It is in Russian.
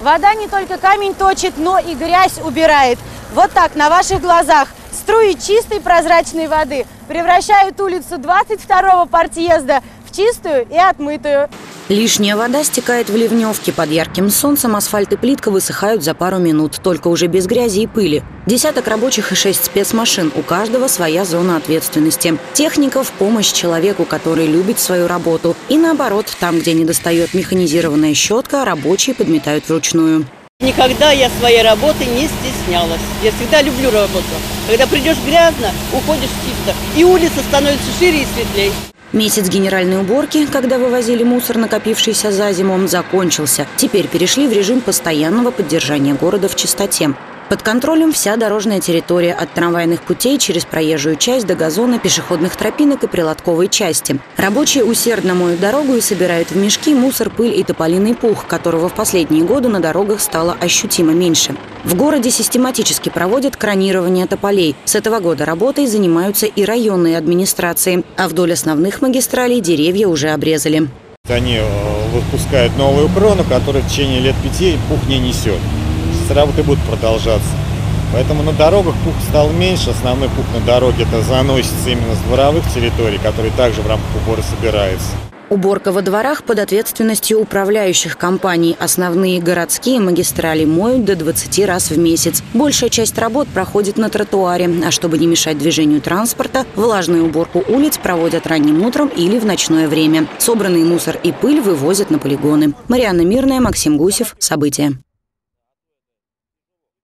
Вода не только камень точит, но и грязь убирает. Вот так, на ваших глазах, струи чистой прозрачной воды превращают улицу 22-го партъезда в чистую и отмытую. Лишняя вода стекает в ливневки. Под ярким солнцем асфальт и плитка высыхают за пару минут, только уже без грязи и пыли. Десяток рабочих и шесть спецмашин. У каждого своя зона ответственности. Техника в помощь человеку, который любит свою работу. И наоборот, там, где недостает механизированная щетка, рабочие подметают вручную. Никогда я своей работы не стеснялась. Я всегда люблю работу. Когда придешь грязно, уходишь чисто. И улица становится шире и светлее. Месяц генеральной уборки, когда вывозили мусор, накопившийся за зиму, закончился. Теперь перешли в режим постоянного поддержания города в чистоте. Под контролем вся дорожная территория от трамвайных путей через проезжую часть до газона, пешеходных тропинок и прилотковой части. Рабочие усердно моют дорогу и собирают в мешки мусор, пыль и тополиный пух, которого в последние годы на дорогах стало ощутимо меньше. В городе систематически проводят кронирование тополей. С этого года работой занимаются и районные администрации. А вдоль основных магистралей деревья уже обрезали. Они э, выпускают новую крону, которая в течение лет пяти пух не несет работы будут продолжаться. Поэтому на дорогах пух стал меньше. Основной пух на дороге это заносится именно с дворовых территорий, которые также в рамках убора собираются. Уборка во дворах под ответственностью управляющих компаний. Основные городские магистрали моют до 20 раз в месяц. Большая часть работ проходит на тротуаре. А чтобы не мешать движению транспорта, влажную уборку улиц проводят ранним утром или в ночное время. Собранный мусор и пыль вывозят на полигоны. Марианна Мирная, Максим Гусев. События.